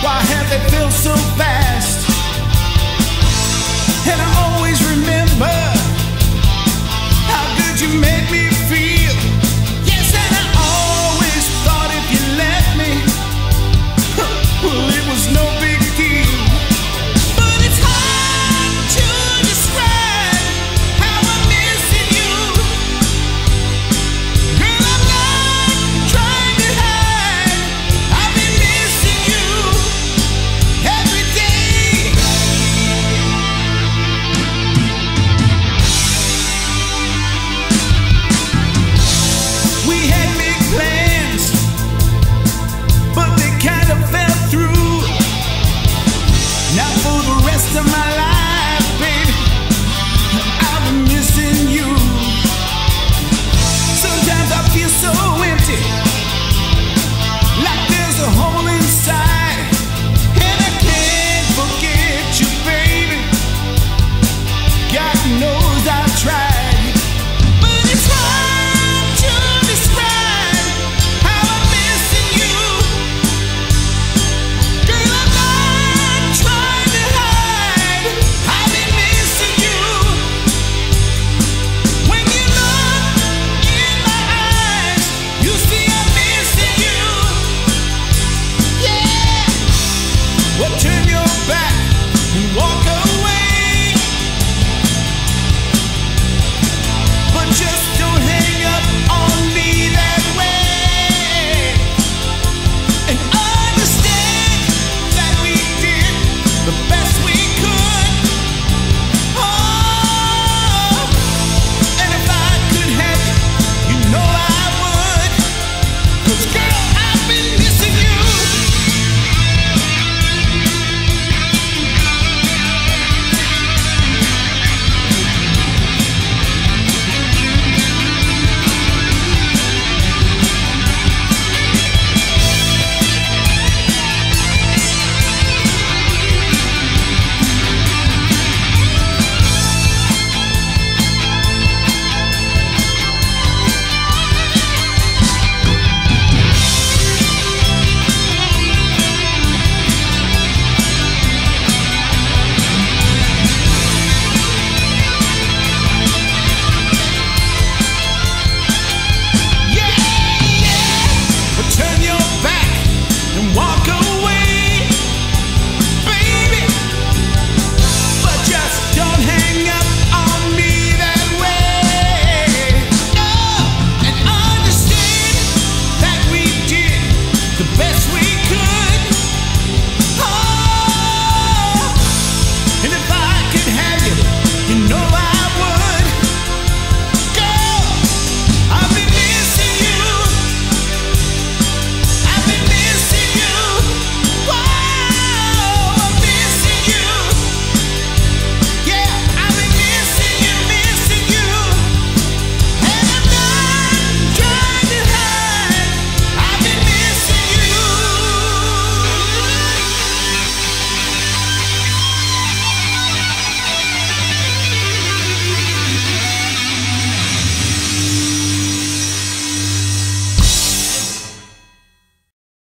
Why have they felt so fast? rest of my life. What two?